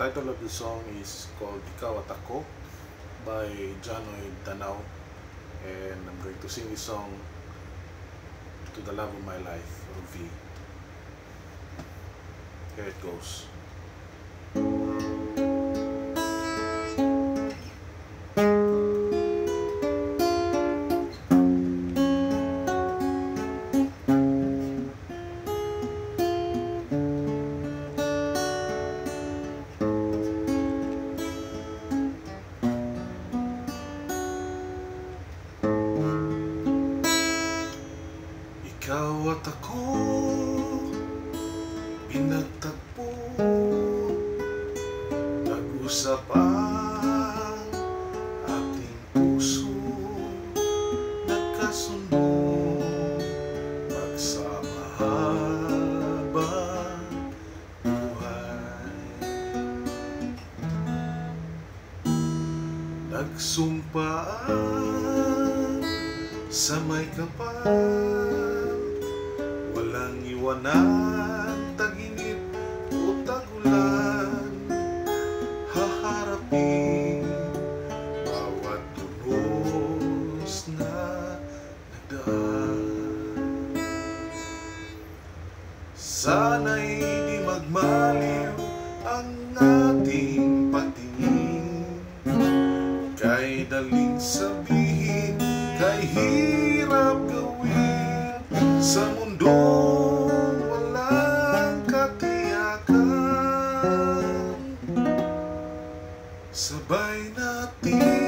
title of the song is called Ikaw at Ako by Janoy Danao. And I'm going to sing this song to the love of my life, V. Here it goes. Ikaw at ako Pinagtagpo. Nag-usap ang ating puso. Nagkasundo. Magsama habang buhay. Nagsumpaan sa may kapal Walang iwanan, taginit o tagulan Haharapin bawat tunos na nagdaan. Sana'y di magmaliw ang ating patingin. Kay daling sabihin, kay hirap gawin sa mundo Sabay natin